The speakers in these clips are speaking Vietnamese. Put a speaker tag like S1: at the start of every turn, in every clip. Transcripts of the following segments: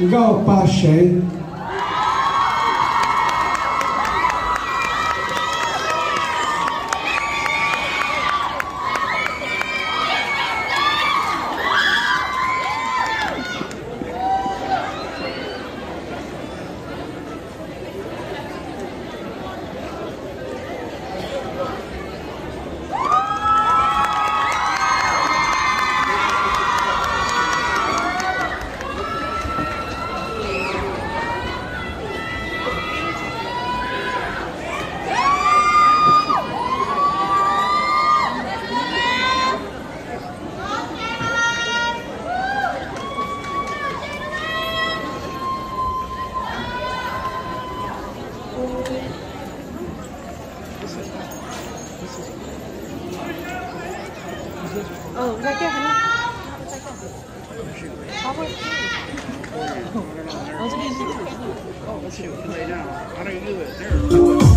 S1: gau 嗯我们在干什么这边是我这他个日本这看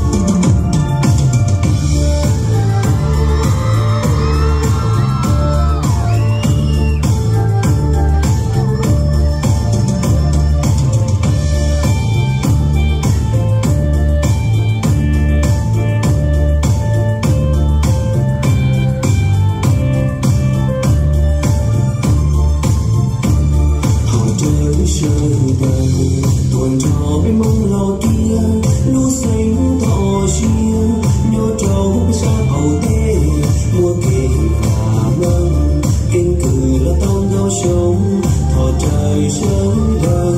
S2: sống thọ trời sống đời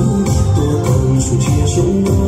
S2: tôi cùng sự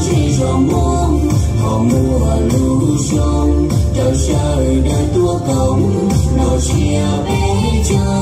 S3: chỉ cho muôn họ mùa lưu xuống đời trời đã tua cống nào chia bé chơi